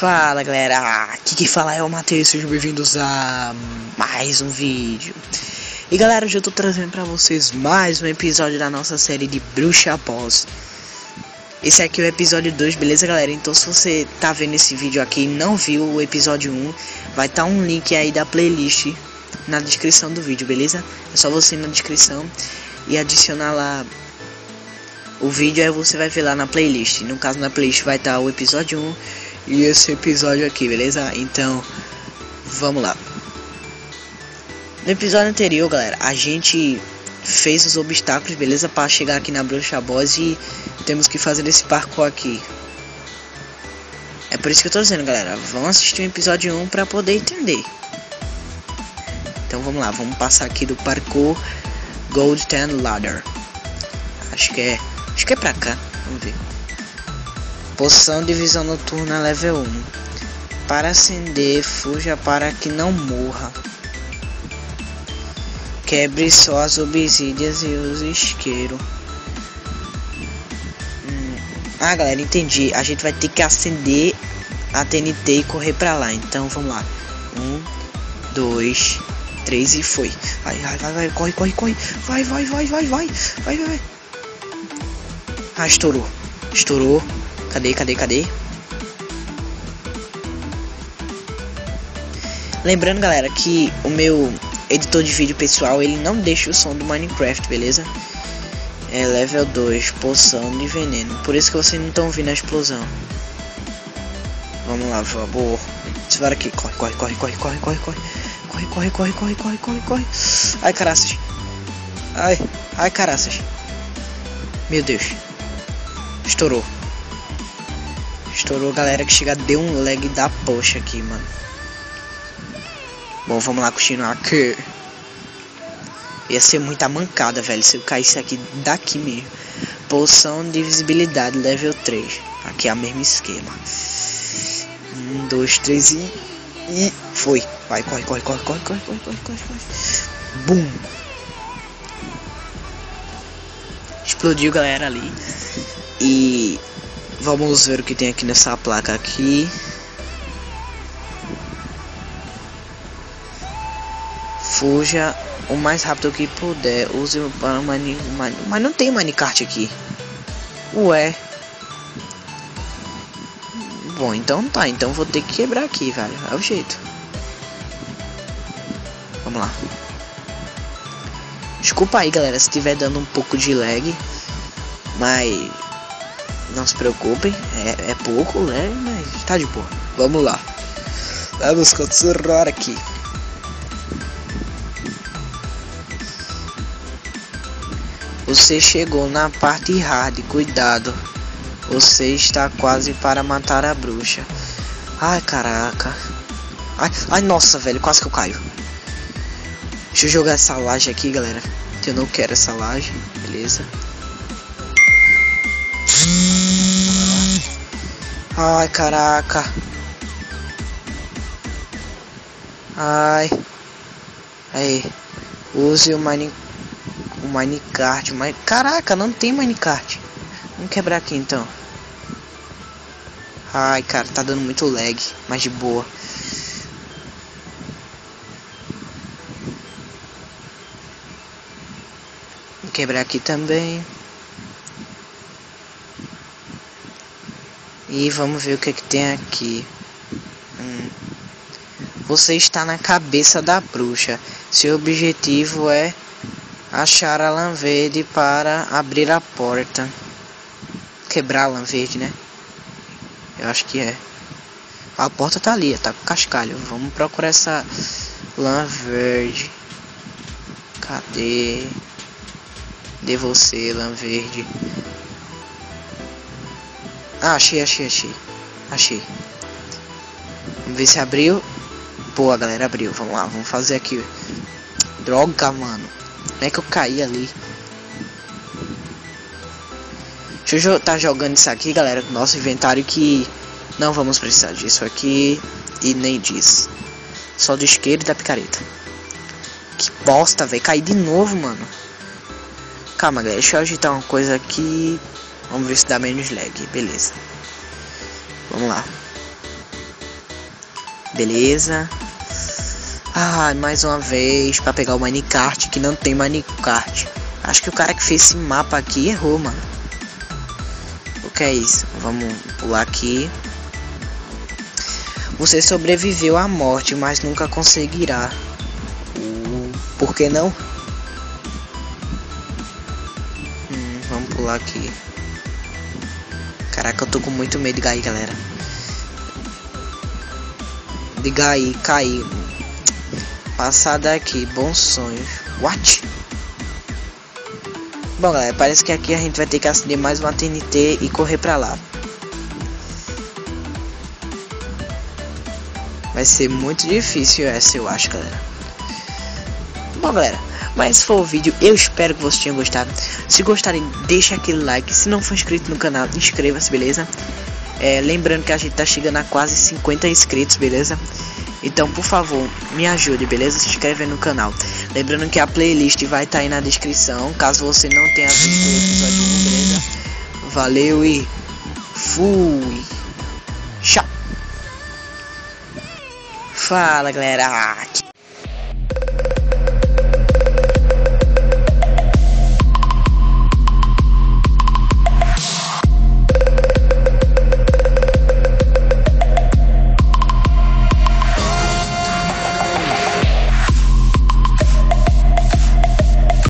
Fala galera, aqui que fala é o Matheus, sejam bem-vindos a mais um vídeo. E galera, hoje eu tô trazendo pra vocês mais um episódio da nossa série de Bruxa Boss. Esse aqui é o episódio 2, beleza galera? Então se você tá vendo esse vídeo aqui e não viu o episódio 1 Vai estar tá um link aí da playlist na descrição do vídeo, beleza? É só você ir na descrição e adicionar lá o vídeo Aí você vai ver lá na playlist. No caso na playlist vai estar tá o episódio 1 e esse episódio aqui, beleza? Então, vamos lá. No episódio anterior, galera, a gente fez os obstáculos, beleza? Para chegar aqui na Bruxa Boss e temos que fazer esse parkour aqui. É por isso que eu tô dizendo, galera. Vamos assistir o episódio 1 para poder entender. Então vamos lá, vamos passar aqui do parkour Gold Ten Ladder. Acho que é, acho que é pra cá. Vamos ver. Poção de visão noturna level 1. Para acender, fuja para que não morra. Quebre só as obsídias e os isqueiros. Hum. Ah, galera, entendi. A gente vai ter que acender a TNT e correr pra lá. Então, vamos lá. Um, dois, três e foi. Vai, vai, vai, vai. Corre, corre, corre. Vai, vai, vai, vai, vai. Vai, vai, vai. Ah, estourou. Estourou. Cadê, cadê, cadê? Lembrando, galera, que o meu editor de vídeo pessoal, ele não deixa o som do Minecraft, beleza? É level 2, poção de veneno. Por isso que vocês não estão ouvindo a explosão. Vamos lá, por favor. Espera aqui. Corre, corre, corre, corre, corre, corre, corre. Corre, corre, corre, corre, corre, corre, corre. Ai, caraças. Ai, ai, caraças. Meu Deus. Estourou. Estourou, galera, que chega deu um lag da poxa aqui, mano. Bom, vamos lá continuar aqui. Ia ser muita mancada, velho, se eu caísse aqui daqui mesmo. Poção de visibilidade, level 3. Aqui é a mesma esquema. Um, dois, três e... E foi. Vai, corre, corre, corre, corre, corre, corre, corre, corre, corre. Bum. Explodiu, galera, ali. E Vamos ver o que tem aqui nessa placa aqui. Fuja o mais rápido que puder. Use para mani, mani, mas não tem minecart aqui. Ué. Bom, então tá. Então vou ter que quebrar aqui, velho. É o jeito. Vamos lá. Desculpa aí, galera, se estiver dando um pouco de lag. Mas não se preocupem, é, é pouco, né? Mas tá de boa. Vamos lá. Vamos continuar aqui. Você chegou na parte hard, cuidado. Você está quase para matar a bruxa. Ai, caraca. Ai, ai, nossa, velho, quase que eu caio. Deixa eu jogar essa laje aqui, galera. Eu não quero essa laje, beleza? Ai, caraca. Ai. Aí. Use o mine o minecart, mas caraca, não tem minecart. Vamos quebrar aqui então. Ai, cara, tá dando muito lag, mas de boa. Vou quebrar aqui também. E vamos ver o que, é que tem aqui. Hum. Você está na cabeça da bruxa. Seu objetivo é achar a lã verde para abrir a porta. Quebrar a lã verde, né? Eu acho que é. A porta tá ali, tá com cascalho. Vamos procurar essa lã verde. Cadê? De você, lã verde. Ah, achei, achei, achei. Achei. Vamos ver se abriu. Boa, galera, abriu. Vamos lá, vamos fazer aqui. Droga, mano. Como é que eu caí ali? Deixa eu estar tá jogando isso aqui, galera, no nosso inventário que não vamos precisar disso aqui e nem disso. Só do isqueiro e da picareta. Que bosta, velho. Caí de novo, mano. Calma, galera. Deixa eu agitar uma coisa aqui. Vamos ver se dá menos lag. Beleza. Vamos lá. Beleza. Ah, mais uma vez para pegar o minecart que não tem minecart. Acho que o cara que fez esse mapa aqui errou, mano. O que é isso? Vamos pular aqui. Você sobreviveu à morte, mas nunca conseguirá. Por que não? Hum, vamos pular aqui. Caraca, eu tô com muito medo de cair, galera. De cair, cair. Passar daqui, bons sonhos. What? Bom, galera, parece que aqui a gente vai ter que acender mais uma TNT e correr pra lá. Vai ser muito difícil essa, eu acho, galera. Bom, galera, mas for o vídeo, eu espero que vocês tenham gostado. Se gostarem, deixa aquele like. Se não for inscrito no canal, inscreva-se, beleza? É, lembrando que a gente tá chegando a quase 50 inscritos, beleza? Então, por favor, me ajude, beleza? Se inscreve no canal. Lembrando que a playlist vai estar tá aí na descrição, caso você não tenha visto o episódio 1, beleza? Valeu e fui! Tchau! Fala, galera!